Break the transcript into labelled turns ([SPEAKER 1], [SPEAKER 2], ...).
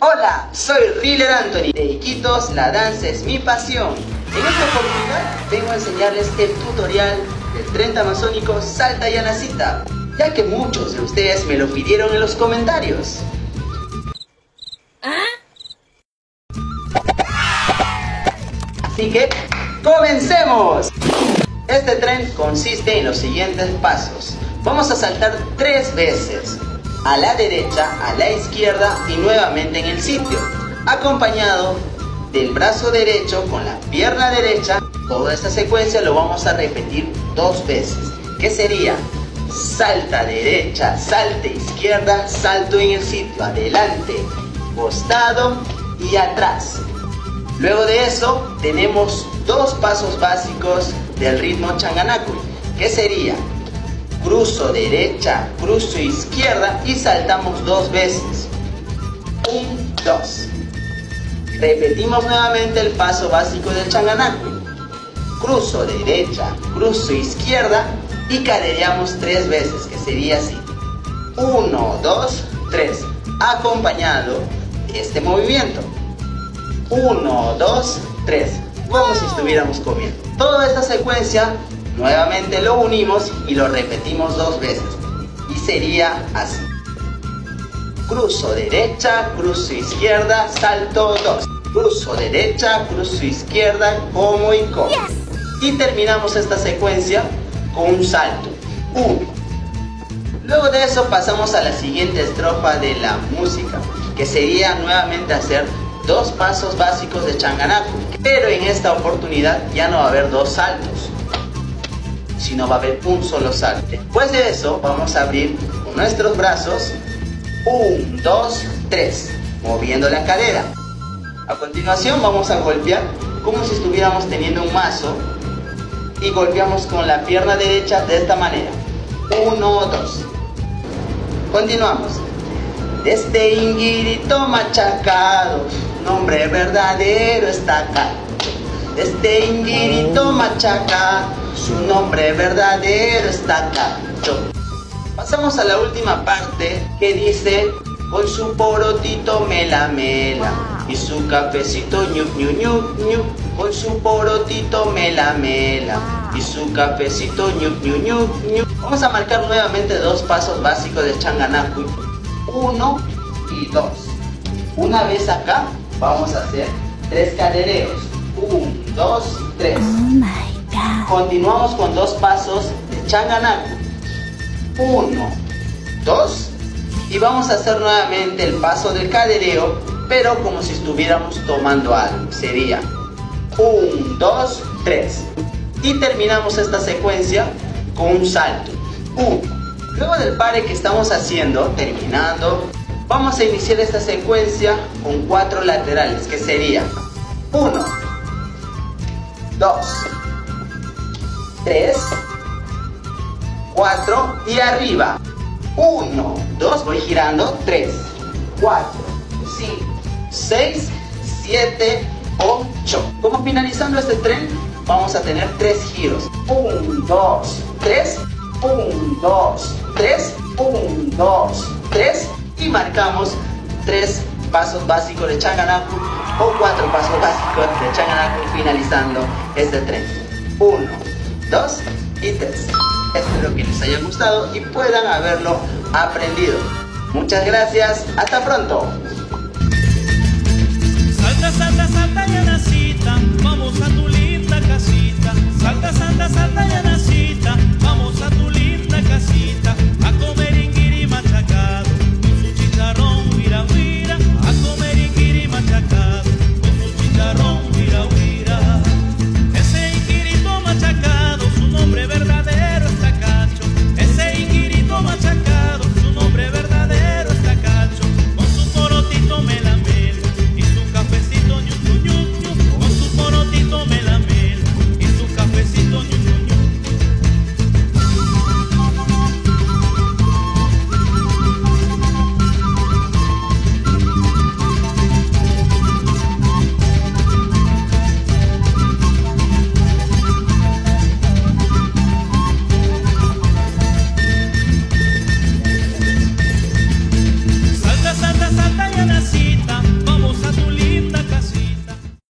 [SPEAKER 1] Hola, soy Riller Anthony de Iquitos, la danza es mi pasión. En esta oportunidad vengo a enseñarles el tutorial del 30 amazónico Salta y Anacita, ya que muchos de ustedes me lo pidieron en los comentarios. Así que, ¡comencemos! Este tren consiste en los siguientes pasos. Vamos a saltar tres veces a la derecha, a la izquierda y nuevamente en el sitio, acompañado del brazo derecho con la pierna derecha. Toda esta secuencia lo vamos a repetir dos veces, que sería salta derecha, salte izquierda, salto en el sitio, adelante, costado y atrás. Luego de eso tenemos dos pasos básicos del ritmo changanaku, que sería cruzo derecha, cruzo izquierda y saltamos dos veces. Un, dos. Repetimos nuevamente el paso básico del changanaku. Cruzo derecha, cruzo izquierda y cadereamos tres veces, que sería así. Uno, dos, tres. Acompañado de este movimiento. Uno, dos, tres. Como si estuviéramos comiendo. Toda esta secuencia Nuevamente lo unimos y lo repetimos dos veces. Y sería así. Cruzo derecha, cruzo izquierda, salto dos. Cruzo derecha, cruzo izquierda, como y como. Y terminamos esta secuencia con un salto. Uno. Luego de eso pasamos a la siguiente estrofa de la música, que sería nuevamente hacer dos pasos básicos de changanaku. Pero en esta oportunidad ya no va a haber dos saltos, sino va a haber un solo salto. Después de eso vamos a abrir con nuestros brazos 1, 2, 3, moviendo la cadera. A continuación vamos a golpear como si estuviéramos teniendo un mazo y golpeamos con la pierna derecha de esta manera. 1, 2. Continuamos. Este inguirito machacado, nombre verdadero está acá. Este inguirito machacado su nombre verdadero está Cacho. Pasamos a la última parte que dice con su porotito mela mela y su cafecito ñu ñu ñu ñu con su porotito mela mela y su cafecito ñu ñu ñu ñu vamos a marcar nuevamente dos pasos básicos de changanaku. Uno y dos. Una vez acá vamos a hacer tres cadereos. Uno dos tres Continuamos con dos pasos de Changanaku. Uno, dos. Y vamos a hacer nuevamente el paso del cadereo, pero como si estuviéramos tomando algo. Sería un, dos, tres. Y terminamos esta secuencia con un salto. Uno. Luego del pare que estamos haciendo, terminando, vamos a iniciar esta secuencia con cuatro laterales, que sería uno, dos, 3, 4 y arriba. 1, 2, voy girando, 3, 4, 5, 6, 7, 8. Como finalizando este tren, vamos a tener 3 giros. 1, 2, 3, 1, 2, 3, 1, 2, 3 y marcamos 3 pasos básicos de Changanaku o 4 pasos básicos de Changanaku finalizando este tren. 1, 2 y 3. Espero que les haya gustado y puedan haberlo aprendido. Muchas gracias, hasta pronto.